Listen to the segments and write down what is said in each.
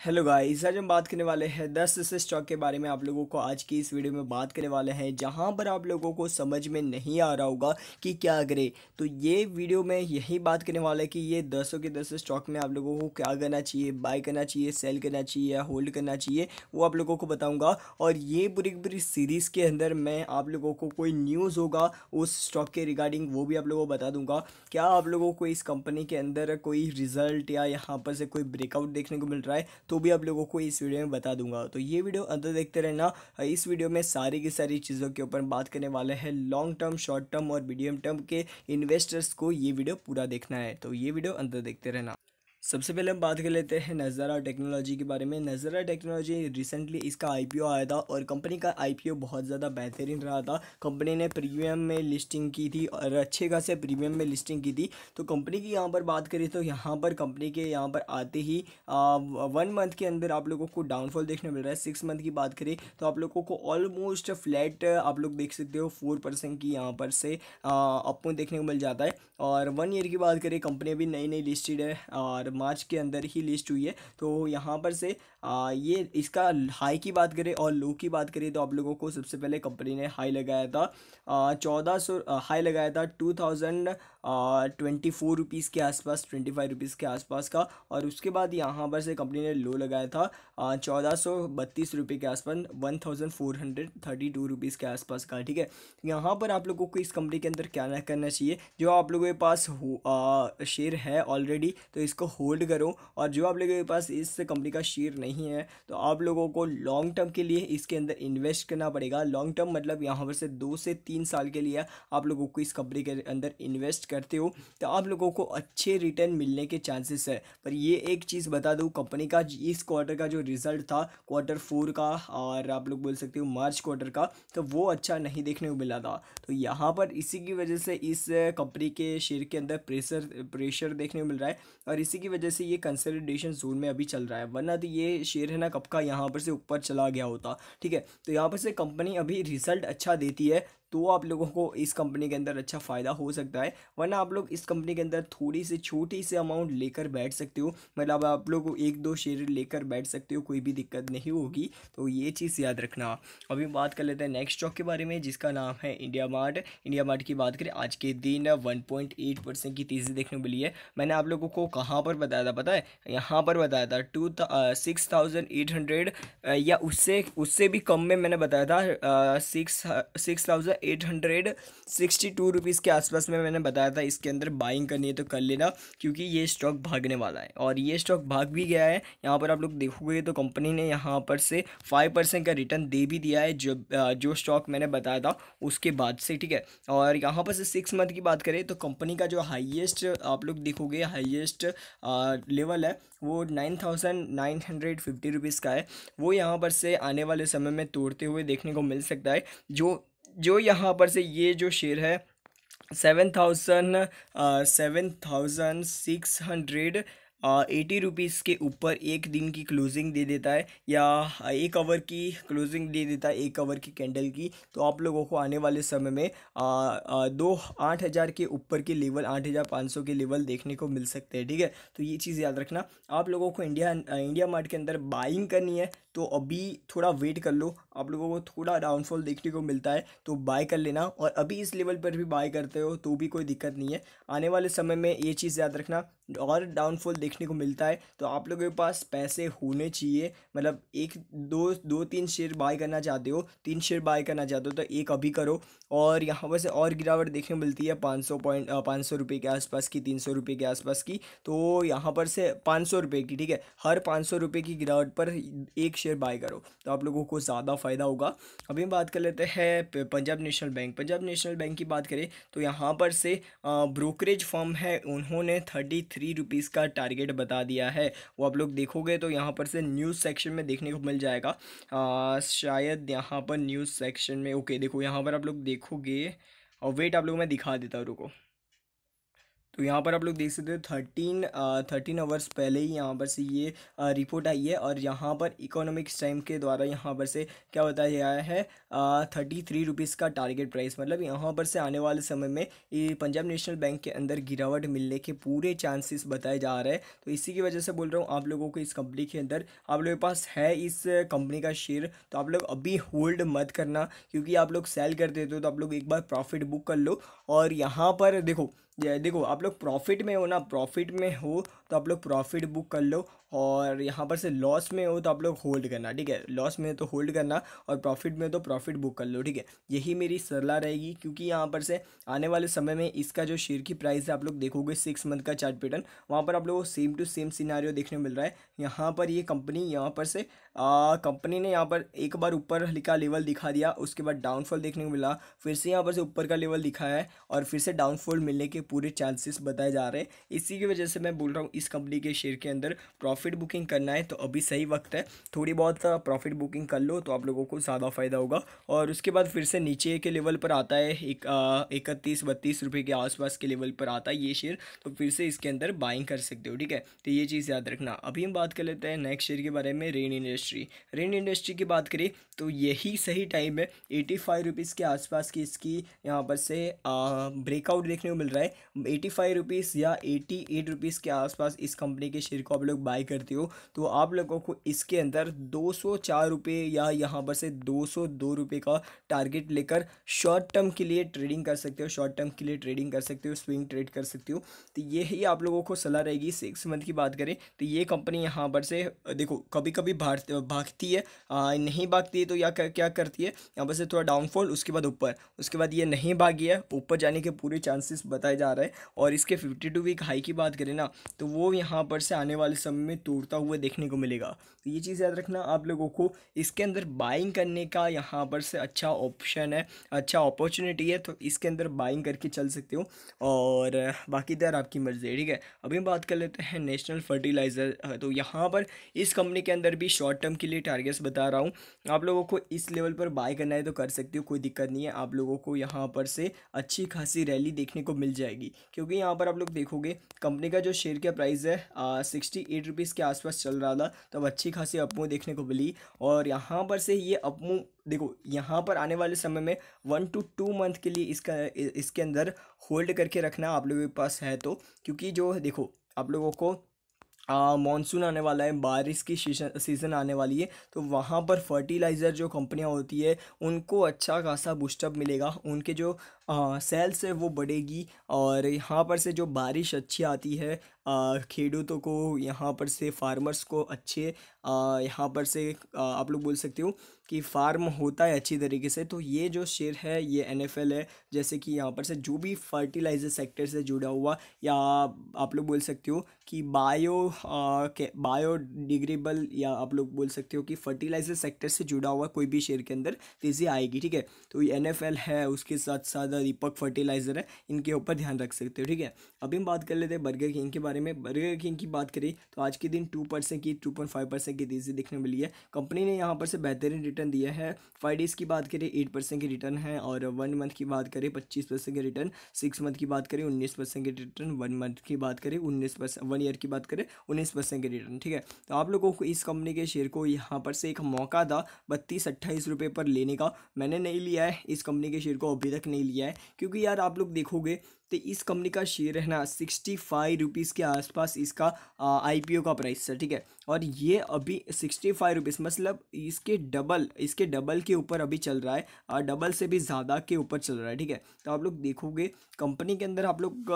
Hello guys, आज हम बात करने वाले हैं दस ऐसे स्टॉक के बारे में आप लोगों को। आज की इस वीडियो में बात करने वाले हैं जहाँ पर आप लोगों को समझ में नहीं आ रहा होगा कि क्या करें। तो ये वीडियो में यही बात करने वाला है कि ये दसों के दस स्टॉक में आप लोगों को क्या करना चाहिए बाय करना चाहिए सेल करना चाहिए या होल्ड करना चाहिए, वो आप लोगों को बताऊँगा। और ये पूरी पूरी सीरीज़ के अंदर मैं आप लोगों को कोई न्यूज़ होगा उस स्टॉक के रिगार्डिंग वो भी आप लोगों को बता दूँगा। क्या आप लोगों को इस कंपनी के अंदर कोई रिज़ल्ट या यहाँ पर से कोई ब्रेकआउट देखने को मिल रहा है? तो भी आप लोगों को इस वीडियो में बता दूँगा। तो ये वीडियो अंदर देखते रहना। इस वीडियो में सारी की सारी चीज़ों के ऊपर बात करने वाले हैं लॉन्ग टर्म शॉर्ट टर्म और मीडियम टर्म के इन्वेस्टर्स को ये वीडियो पूरा देखना है। तो ये वीडियो अंदर देखते रहना। सबसे पहले हम बात कर लेते हैं नज़ारा टेक्नोलॉजी के बारे में। नज़ारा टेक्नोलॉजी रिसेंटली इसका आईपीओ आया था और कंपनी का आईपीओ बहुत ज़्यादा बेहतरीन रहा था। कंपनी ने प्रीमियम में लिस्टिंग की थी और अच्छे खासे प्रीमियम में लिस्टिंग की थी। तो कंपनी की यहाँ पर बात करें तो यहाँ पर कंपनी के यहाँ पर आते ही आ, वन मंथ के अंदर आप लोगों को डाउनफॉल देखने मिल रहा है। सिक्स मंथ की बात करें तो आप लोगों को ऑलमोस्ट फ्लैट आप लोग देख सकते हो फोर परसेंट की यहाँ पर से अपो देखने को मिल जाता है। और वन ईयर की बात करें कंपनी अभी नई नई लिस्टेड है और मार्च के अंदर ही लिस्ट हुई है। तो यहाँ पर से आ, ये इसका हाई की बात करें और लो की बात करें तो आप लोगों को सबसे पहले कंपनी ने हाई लगाया था। चौदह सौ हाई लगाया था two thousand twenty four rupees के आसपास, ट्वेंटी फाइव रुपीज़ के आसपास का। और उसके बाद यहाँ पर से कंपनी ने लो लगाया था चौदह सौ बत्तीस रुपये के आसपास one thousand four hundred thirty two rupees के आसपास का, ठीक है? यहाँ पर आप लोगों को इस कंपनी के अंदर क्या ना करना चाहिए, जो आप लोगों के पास शेयर है ऑलरेडी तो इसको होल्ड करो। और जो आप लोगों के पास इस कंपनी का शेयर नहीं है तो आप लोगों को लॉन्ग टर्म के लिए इसके अंदर इन्वेस्ट करना पड़ेगा। लॉन्ग टर्म मतलब यहाँ पर से दो से तीन साल के लिए आप लोगों को इस कंपनी के अंदर इन्वेस्ट करते हो तो आप लोगों को अच्छे रिटर्न मिलने के चांसेस है। पर ये एक चीज़ बता दूँ कंपनी का इस क्वार्टर का जो रिज़ल्ट था क्वार्टर फोर का, और आप लोग बोल सकते हो मार्च क्वार्टर का तो वो अच्छा नहीं देखने को मिला था। तो यहाँ पर इसी की वजह से इस कंपनी के शेयर के अंदर प्रेशर प्रेशर देखने को मिल रहा है, और इसी की वजह से ये कंसल्टेशन जोन में अभी चल रहा है। वरना तो ये शेयर है ना, कब का यहाँ पर से ऊपर चला गया होता, ठीक है? तो यहाँ पर से कंपनी अभी रिज़ल्ट अच्छा देती है तो आप लोगों को इस कंपनी के अंदर अच्छा फ़ायदा हो सकता है। वरना आप लोग इस कंपनी के अंदर थोड़ी सी छोटी सी अमाउंट लेकर बैठ सकते हो। मतलब आप लोग एक दो शेयर लेकर बैठ सकते हो, कोई भी दिक्कत नहीं होगी। तो ये चीज़ याद रखना। अभी बात कर लेते हैं नेक्स्ट स्टॉक के बारे में, जिसका नाम है इंडिया मार्ट इंडिया मार्ट की बात करें, आज के दिन वन परसेंट की तेज़ी देखने को मिली है। मैंने आप लोगों को कहाँ पर बताया था, पता है? यहाँ पर बताया था two six thousand eight hundred या उससे उससे भी कम में मैंने बताया था six six thousand eight hundred sixty two rupees के आसपास में मैंने बताया था, इसके अंदर बाइंग करनी है तो कर लेना, क्योंकि ये स्टॉक भागने वाला है। और ये स्टॉक भाग भी गया है, यहाँ पर आप लोग देखोगे तो कंपनी ने यहाँ पर से फाइव परसेंट का रिटर्न दे भी दिया है, जो जो स्टॉक मैंने बताया था, उसके बाद से, ठीक है? और यहाँ पर से सिक्स मंथ की बात करें तो कंपनी का जो हाइएस्ट आप लोग देखोगे हाइएस्ट लेवल है, वो nine thousand nine hundred fifty rupees का है। वो यहाँ पर से आने वाले समय में तोड़ते हुए देखने को मिल सकता है, जो जो यहाँ पर से ये जो शेयर है seven thousand seven thousand six hundred eighty rupees के ऊपर एक दिन की क्लोजिंग दे देता है या एक आवर की क्लोजिंग दे देता है एक आवर की कैंडल की। तो आप लोगों को आने वाले समय में आ, आ, दो आठ हज़ार के ऊपर के लेवल आठ हज़ार पाँच सौ के लेवल देखने को मिल सकते हैं ठीक है? तो ये चीज़ याद रखना। आप लोगों को इंडिया इंडिया मार्ट के अंदर बाइंग करनी है तो अभी थोड़ा वेट कर लो। आप लोगों को थोड़ा डाउनफॉल देखने को मिलता है तो बाय कर लेना। और अभी इस लेवल पर भी बाय करते हो तो भी कोई दिक्कत नहीं है। आने वाले समय में ये चीज़ याद रखना, और डाउनफॉल देखने को मिलता है तो आप लोगों के पास पैसे होने चाहिए। मतलब एक, दो दो, तीन शेयर बाय करना चाहते हो, तीन शेयर बाय करना चाहते हो तो एक अभी करो। और यहाँ पर से और गिरावट देखने को मिलती है, पाँच सौ पॉइंट पाँच सौ रुपये के आसपास की, तीन सौ रुपये के आसपास की। तो यहाँ पर से पाँच सौ रुपये की, ठीक है? हर पाँच सौ रुपये की गिरावट पर एक शेयर बाय करो तो आप लोगों को ज़्यादा फ़ायदा होगा। अभी हम बात कर लेते हैं Punjab National Bank. Punjab National Bank की बात करें तो यहाँ पर से ब्रोकरेज फर्म है उन्होंने थर्टी थ्री रुपीज़ का टारगेट बता दिया है। वो आप लोग देखोगे तो यहाँ पर से न्यूज़ सेक्शन में देखने को मिल जाएगा। आ, शायद यहाँ पर न्यूज़ सेक्शन में ओके देखो यहाँ पर आप लोग देखोगे और वेट आप लोग मैं दिखा देता हूँ रुको। तो यहाँ पर आप लोग देख सकते हो थर्टीन थर्टीन आवर्स पहले ही यहाँ पर से ये रिपोर्ट आई है और यहाँ पर इकोनॉमिक्स टाइम के द्वारा यहाँ पर से क्या बताया गया है थर्टी थ्री रुपीज़ का टारगेट प्राइस मतलब यहाँ पर से आने वाले समय में ये पंजाब नेशनल बैंक के अंदर गिरावट मिलने के पूरे चांसेस बताए जा रहे हैं। तो इसी की वजह से बोल रहा हूँ आप लोगों को इस कंपनी के अंदर, आप लोगों के पास है इस कंपनी का शेयर तो आप लोग अभी होल्ड मत करना क्योंकि आप लोग सेल कर देते हो तो आप लोग एक बार प्रॉफिट बुक कर लो और यहाँ पर देखो देखो, आप लोग प्रॉफिट में हो ना प्रॉफिट में हो तो आप लोग प्रॉफिट बुक कर लो। और यहाँ पर से लॉस में हो तो आप लोग होल्ड करना, ठीक है? लॉस में तो होल्ड करना और प्रॉफिट में तो प्रॉफिट बुक कर लो, ठीक है? यही मेरी सलाह रहेगी क्योंकि यहाँ पर से आने वाले समय में इसका जो शेयर की प्राइस है आप लोग देखोगे सिक्स मंथ का चार्ट पैटर्न वहाँ पर आप लोगों को सेम टू सेम सिनारियो देखने मिल रहा है। यहाँ पर ये कंपनी यहाँ पर से कंपनी ने यहाँ पर एक बार ऊपर लिखा लेवल दिखा दिया, उसके बाद डाउनफॉल देखने को मिला, फिर से यहाँ पर से ऊपर का लेवल दिखाया है और फिर से डाउनफॉल मिलने के पूरे चांसेस बताए जा रहे हैं। इसी की वजह से मैं बोल रहा हूँ इस कंपनी के शेयर के अंदर प्रॉफिट बुकिंग करना है तो अभी सही वक्त है। थोड़ी बहुत प्रॉफिट बुकिंग कर लो तो आप लोगों को ज़्यादा फ़ायदा होगा। और उसके बाद फिर से नीचे के लेवल पर आता है, एक इकतीस बत्तीस रुपये के आसपास के लेवल पर आता है ये शेयर तो फिर से इसके अंदर बाइंग कर सकते हो, ठीक है? तो ये चीज़ याद रखना। अभी हम बात कर लेते हैं नेक्स्ट शेयर के बारे में रेन इंडस्ट्री रेन इंडस्ट्री की बात करें तो यही सही टाइम है। एटी फाइव रुपीज़ के आसपास की इसकी यहाँ पर से ब्रेकआउट देखने को मिल रहा है। एटी फाइव रुपीज़ या एटी एट रुपीज़ के आसपास इस कंपनी के शेयर को आप लोग बाई करते हो तो आप लोगों को इसके अंदर दो सौ चार रुपये या यहाँ पर से दो सौ दो रुपये का टारगेट लेकर शॉर्ट टर्म के लिए ट्रेडिंग कर सकते हो शॉर्ट टर्म के लिए ट्रेडिंग कर सकते हो स्विंग ट्रेड कर सकते हो। तो ये ही आप लोगों को सलाह रहेगी सिक्स मंथ की बात करें तो ये कंपनी यहाँ पर से देखो कभी कभी भागती है आ, नहीं भागती है तो या क्या करती है यहाँ पर से थोड़ा डाउनफॉल उसके बाद ऊपर उसके बाद ये नहीं भागी है ऊपर जाने के पूरे चांसेस बताए जा रहे हैं। और इसके फिफ्टी टू वीक हाई की बात करें ना तो वो यहाँ पर से आने वाले समय में तोड़ता हुआ देखने को मिलेगा। तो ये चीज़ याद रखना आप लोगों को। इसके अंदर बाइंग करने का यहाँ पर से अच्छा ऑप्शन है अच्छा अपॉर्चुनिटी है तो इसके अंदर बाइंग करके चल सकते हो। और बाकी दर आपकी मर्ज़ी है, ठीक है? अभी हम बात कर लेते हैं नेशनल फर्टिलाइज़र तो यहाँ पर इस कंपनी के अंदर भी शॉर्ट टर्म के लिए टारगेट्स बता रहा हूँ। आप लोगों को इस लेवल पर बाय करना है तो कर सकते हो, कोई दिक्कत नहीं है। आप लोगों को यहाँ पर से अच्छी खासी रैली देखने को मिल जाएगी। क्योंकि यहाँ पर आप लोग देखोगे कंपनी का जो शेयर का प्राइस है सिक्सटी एट रुपीज़ के आसपास चल रहा था, तब अच्छी खासी अपमू देखने को मिली। और यहाँ पर से ये अपमू, देखो, यहाँ पर आने वाले समय में वन टू टू मंथ के लिए इसका इसके अंदर होल्ड करके रखना आप लोगों के पास है तो क्योंकि जो, देखो, आप लोगों को मानसून आने वाला है, बारिश की सीज़न आने वाली है तो वहाँ पर फर्टिलाइज़र जो कंपनियाँ होती है, उनको अच्छा खासा बूस्टअप मिलेगा। उनके जो सेल्स है वो बढ़ेगी और यहाँ पर से जो बारिश अच्छी आती है खेडूतों को यहाँ पर से फार्मर्स को अच्छे यहाँ पर से आप लोग बोल सकते हो कि फार्म होता है अच्छी तरीके से। तो ये जो शेयर है, ये एनएफएल है, जैसे कि यहाँ पर से जो भी फर्टिलाइज़र सेक्टर से जुड़ा हुआ या आप लोग बोल सकते हो कि बायो बायोडिग्रेबल या आप लोग बोल सकते हो कि फर्टिलाइज़र सेक्टर से जुड़ा हुआ कोई भी शेयर के अंदर तेज़ी आएगी, ठीक है? तो ये एन है, उसके साथ साथ दीपक फर्टिलाइज़र है, इनके ऊपर ध्यान रख सकते हो, ठीक है? अभी हम बात कर लेते हैं बर्गर किंग के बारे में। बर्गर किंग की बात करें तो आज के दिन टू परसेंट की टू पॉइंट फाइव परसेंट की तेज़ी देखने मिली है। कंपनी ने यहाँ पर से बेहतरीन रिटर्न दिया है। फाइव डेज़ की बात करें एट परसेंट की रिटर्न है और वन मंथ की बात करें, पच्चीस परसेंट के रिटर्न सिक्स मंथ की बात करें, उन्नीस परसेंट के रिटर्न वन मंथ की बात करें, उन्नीस परसेंट वन ईयर की बात करें, उन्नीस परसेंट के रिटर्न ठीक है? तो आप लोगों को इस कंपनी के शेयर को यहाँ पर से एक मौका था बत्तीस अट्ठाईस रुपये पर लेने का। मैंने नहीं लिया है, इस कंपनी के शेयर को अभी तक नहीं लिया है। क्योंकि यार आप लोग देखोगे तो इस कंपनी का शेयर है ना सिक्सटी फाइव रुपीज़ आसपास इसका आईपीओ का प्राइस है ठीक है? और ये अभी सिक्सटी फाइव रुपीज़ मतलब इसके डबल इसके डबल के ऊपर अभी चल रहा है डबल से भी ज़्यादा के ऊपर चल रहा है, ठीक है? तो आप लोग देखोगे कंपनी के अंदर आप लोग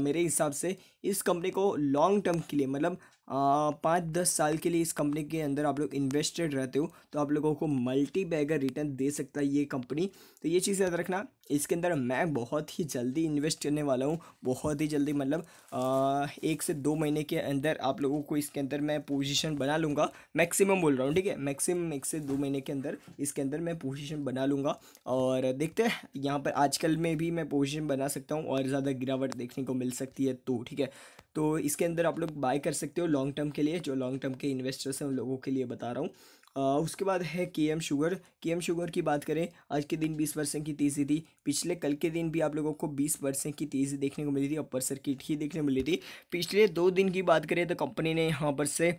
मेरे हिसाब से इस कंपनी को लॉन्ग टर्म के लिए मतलब पाँच दस साल के लिए इस कंपनी के अंदर आप लोग इन्वेस्टेड रहते हो तो आप लोगों को मल्टी बैगर रिटर्न दे सकता है ये कंपनी तो ये चीज़ याद रखना, इसके अंदर मैं बहुत ही जल्दी इन्वेस्ट करने वाला हूँ, बहुत ही जल्दी मतलब एक से दो महीने के अंदर आप लोगों को इसके अंदर मैं पोजीशन बना लूँगा। मैक्सिमम बोल रहा हूँ, ठीक है? मैक्सिमम एक से दो महीने के अंदर इसके अंदर मैं पोजीशन बना लूँगा। और देखते हैं, यहाँ पर आजकल में भी मैं पोजीशन बना सकता हूँ और ज़्यादा गिरावट देखने को मिल सकती है तो ठीक है? तो इसके अंदर आप लोग बाय कर सकते हो लॉन्ग टर्म के लिए, जो लॉन्ग टर्म के इन्वेस्टर्स हैं उन लोगों के लिए बता रहा हूँ। उसके बाद है K M Sugar K M Sugar की बात करें, आज के दिन बीस परसेंट की तेज़ी थी। पिछले कल के दिन भी आप लोगों को बीस परसेंट की तेज़ी देखने को मिली थी अपर सर्किट ही देखने को मिली थी। पिछले दो दिन की बात करें तो कंपनी ने यहाँ पर से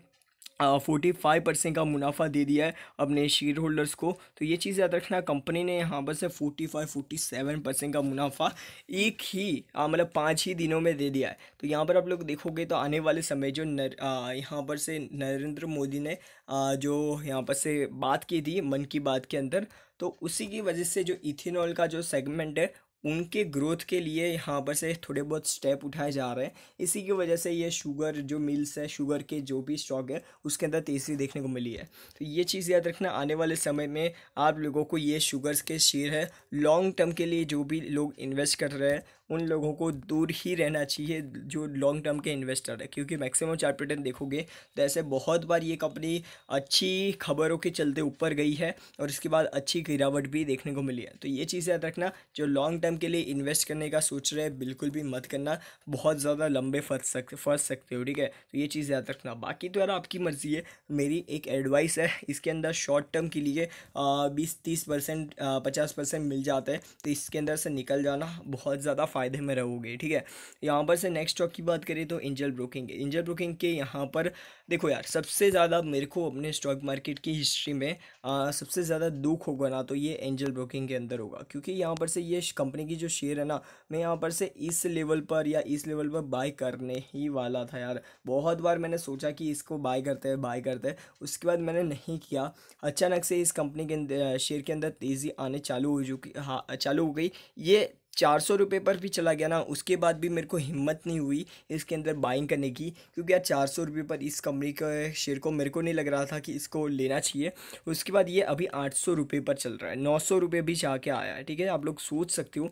फोर्टी फाइव परसेंट का मुनाफा दे दिया है अपने शेयर होल्डर्स को। तो ये चीज़ याद रखना कंपनी ने यहाँ पर से forty five forty seven percent का मुनाफा एक ही मतलब पाँच ही दिनों में दे दिया है। तो यहाँ पर आप लोग देखोगे तो आने वाले समय जो नर यहाँ पर से नरेंद्र मोदी ने आ, जो यहाँ पर से बात की थी मन की बात के अंदर तो उसी की वजह से जो इथेनॉल का जो सेगमेंट है उनके ग्रोथ के लिए यहाँ पर से थोड़े बहुत स्टेप उठाए जा रहे हैं। इसी की वजह से ये शुगर जो मिल्स है शुगर के जो भी स्टॉक है, उसके अंदर तेज़ी देखने को मिली है। तो ये चीज़ याद रखना, आने वाले समय में आप लोगों को ये शुगर्स के शेयर है। लॉन्ग टर्म के लिए जो भी लोग इन्वेस्ट कर रहे हैं उन लोगों को दूर ही रहना चाहिए जो लॉन्ग टर्म के इन्वेस्टर है। क्योंकि मैक्सिमम चार्ट पैटर्न देखोगे तो ऐसे बहुत बार ये कंपनी अच्छी खबरों के चलते ऊपर गई है और इसके बाद अच्छी गिरावट भी देखने को मिली है। तो ये चीज़ याद रखना, जो लॉन्ग टर्म के लिए इन्वेस्ट करने का सोच रहे हैं, बिल्कुल भी मत करना। बहुत ज़्यादा लंबे फंस सकते फंस सकते हो, ठीक है? तो ये चीज़ याद रखना। बाकी तो यार आपकी मर्ज़ी है। मेरी एक एडवाइस है, इसके अंदर शॉर्ट टर्म के लिए बीस तीस परसेंट पचास परसेंट मिल जाता है। तो इसके अंदर से निकल जाना, बहुत ज़्यादा फ़ायदे में रहोगे ठीक है? यहाँ पर से नेक्स्ट स्टॉक की बात करें तो एंजल ब्रोकिंग एंजल ब्रोकिंग के यहाँ पर देखो यार सबसे ज़्यादा मेरे को अपने स्टॉक मार्केट की हिस्ट्री में आ, सबसे ज़्यादा दुख होगा ना तो ये एंजल ब्रोकिंग के अंदर होगा। क्योंकि यहाँ पर से ये कंपनी की जो शेयर है ना मैं यहाँ पर से इस लेवल पर या इस लेवल पर बाय करने ही वाला था यार। बहुत बार मैंने सोचा कि इसको बाय करते हैं बाय करते हैं। उसके बाद मैंने नहीं किया। अचानक से इस कंपनी के शेयर के अंदर तेज़ी आने चालू हो चुकी हाँ चालू हो गई। ये चार सौ रुपये पर भी चला गया ना, उसके बाद भी मेरे को हिम्मत नहीं हुई इसके अंदर बाइंग करने की, क्योंकि यार चार सौ रुपये पर इस कंपनी के शेयर को मेरे को नहीं लग रहा था कि इसको लेना चाहिए। उसके बाद ये अभी आठ सौ रुपये पर चल रहा है, नौ सौ रुपये भी जाके आया है, ठीक है? आप लोग सोच सकते हो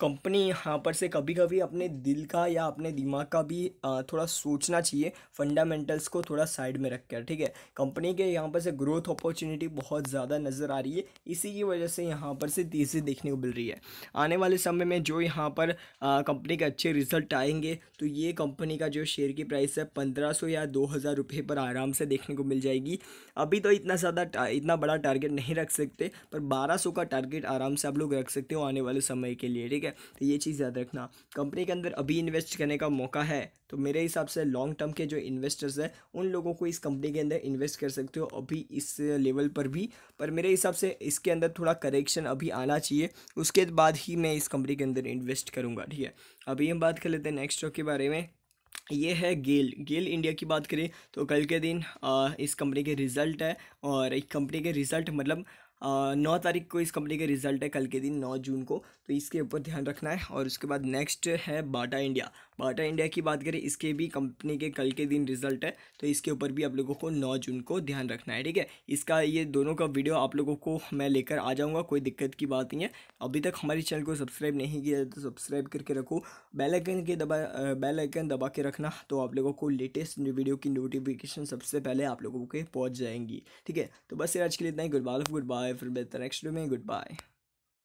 कंपनी यहाँ पर से कभी कभी अपने दिल का या अपने दिमाग का भी थोड़ा सोचना चाहिए फंडामेंटल्स को थोड़ा साइड में रख कर ठीक है? कंपनी के यहाँ पर से ग्रोथ अपॉर्चुनिटी बहुत ज़्यादा नज़र आ रही है, इसी की वजह से यहाँ पर से तेज़ी देखने को मिल रही है। आने वाले समय में जो यहाँ पर कंपनी के अच्छे रिज़ल्ट आएँगे तो ये कंपनी का जो शेयर की प्राइस है पंद्रह या दो हज़ार रुपये पर आराम से देखने को मिल जाएगी। अभी तो इतना ज़्यादा इतना बड़ा टारगेट नहीं रख सकते, पर बारह का टारगेट आराम से आप लोग रख सकते हो आने वाले समय के लिए, ठीक है? तो ये चीज़ याद रखना। कंपनी के अंदर अभी इन्वेस्ट करने का मौका है तो मेरे हिसाब से लॉन्ग टर्म के जो इन्वेस्टर्स हैं उन लोगों को इस कंपनी के अंदर इन्वेस्ट कर सकते हो अभी इस लेवल पर भी। पर मेरे हिसाब से इसके अंदर थोड़ा करेक्शन अभी आना चाहिए उसके बाद ही मैं इस कंपनी के अंदर इन्वेस्ट करूँगा ठीक है? अभी हम बात कर लेते हैं नेक्स्ट स्टॉक के बारे में। ये है गेल गेल इंडिया की बात करें तो कल के दिन आ, इस कंपनी के रिज़ल्ट है और एक कंपनी के रिज़ल्ट मतलब नौ तारीख को इस कंपनी के रिज़ल्ट है, कल के दिन, नौ जून को। तो इसके ऊपर ध्यान रखना है और उसके बाद नेक्स्ट है बाटा इंडिया। बाटा इंडिया की बात करें, इसके भी कंपनी के कल के दिन रिज़ल्ट है तो इसके ऊपर भी आप लोगों को नौ जून को ध्यान रखना है, ठीक है? इसका ये दोनों का वीडियो आप लोगों को मैं लेकर आ जाऊँगा, कोई दिक्कत की बात नहीं है। अभी तक हमारे चैनल को सब्सक्राइब नहीं किया तो सब्सक्राइब करके रखो। बेलाइकन के दबा बेलाइकन दबा के रखना तो आप लोगों को लेटेस्ट वीडियो की नोटिफिकेशन सबसे पहले आप लोगों के पहुँच जाएँगी, ठीक है? तो बस ये आज के लिए इतना ही। गुड बाय गुड बाय फिर बेहतर नेक्स्ट वीडियो में। Good bye